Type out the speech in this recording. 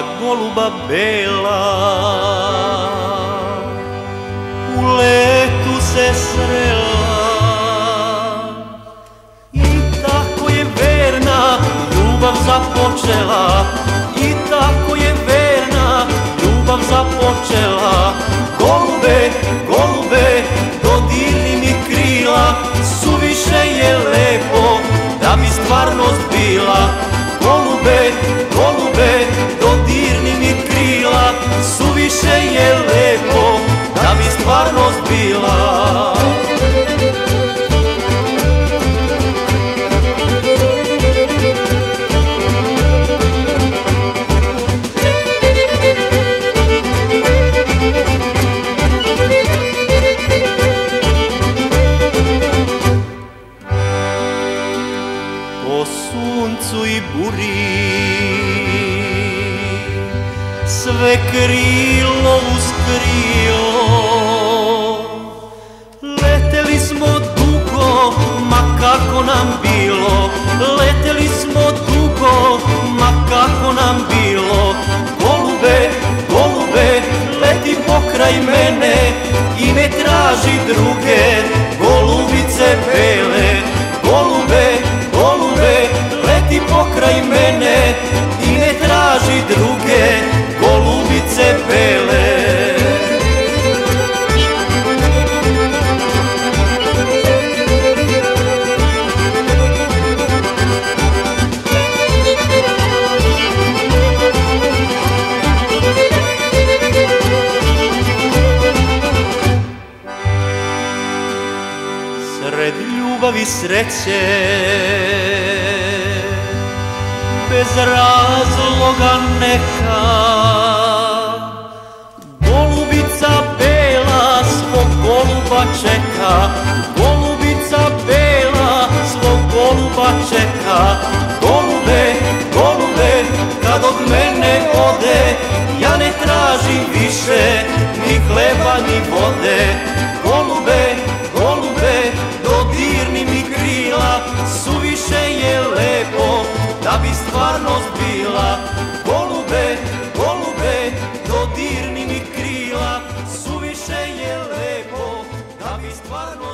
ljubav bela. U letu se srela. I tako je verna ljubav započela po suncu i buri. Sve krilo uz krilo leteli smo dugo ma kako nam bilo. Leteli smo dugo ma kako nam bilo. Golube golube leti pokraj mene i ne traži druge ljubavi sreće. Bez razloga neka. Golubica bela svog goluba čeka krila Golube, golube, dodirni mi krila Suviše je lepo da bi stvarno